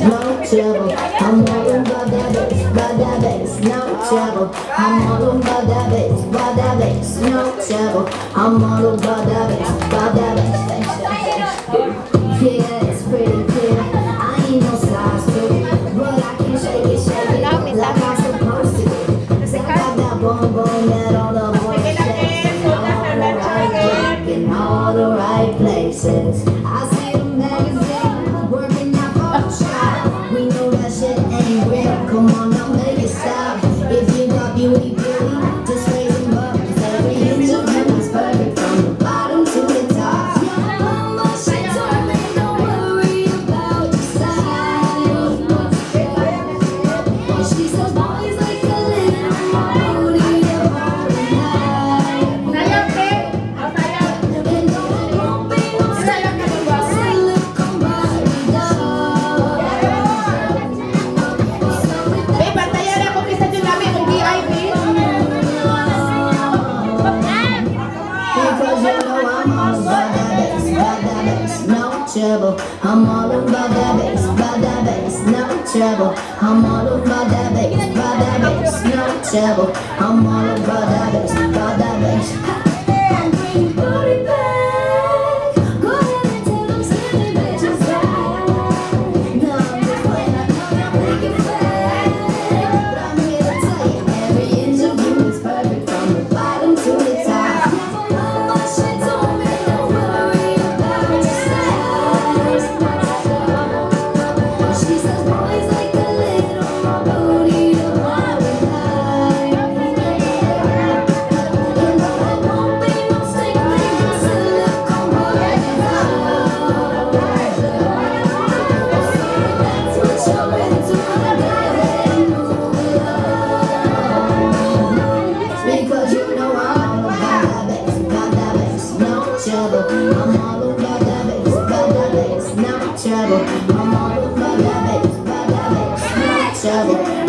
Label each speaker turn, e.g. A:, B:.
A: no trouble. I'm all about that bass, about that bass, no trouble. I'm all about that bass, about that bass, no trouble. I'm all about that bass, about that bass. Yeah, it's pretty clear. I ain't no size but I can shake it, shake it I'm supposed to. I got that boom boom that all the boys shake. All the right in all the right places. Trouble. I'm all about that bass, about that bass, no trouble. I'm all about that bass, about that bass, no trouble. I'm all about that trouble. I'm all bass, no trouble.